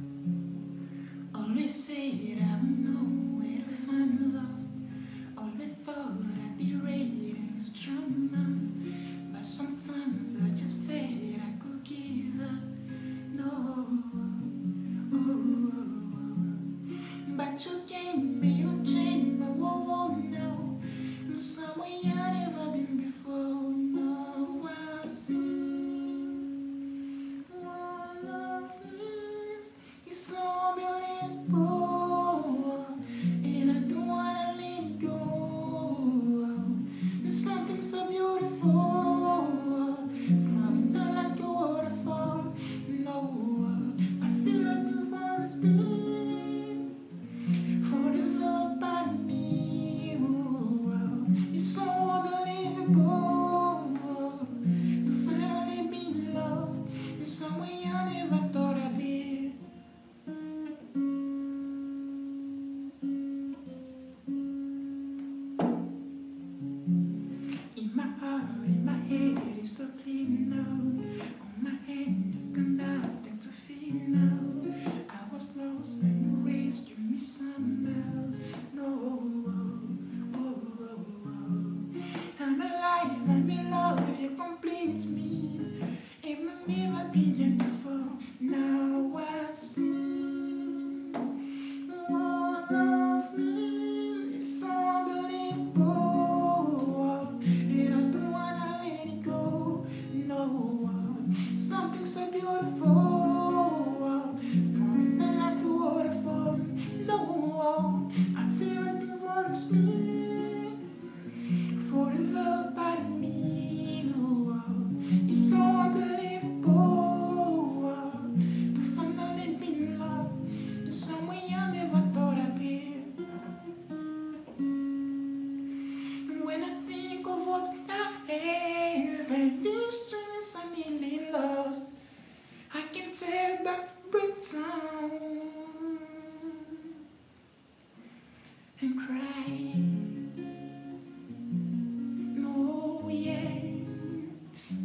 Always said I don't know where to find love. Always thought I'd be ready and strong enough. But sometimes I just felt I could give up. No. Ooh. But you gave me Oh. opinion before. Now I see more me. It's unbelievable, and I don't wanna let it go. No, something so beautiful.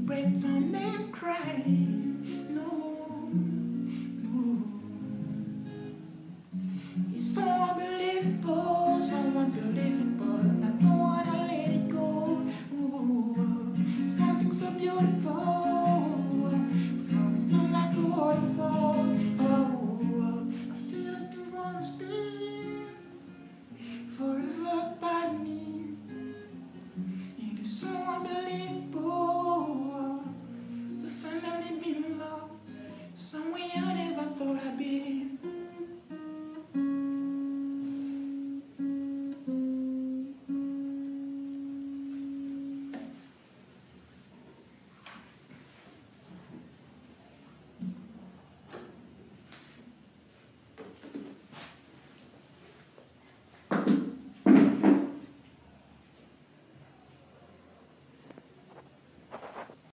breath on them crying. No, no. It's so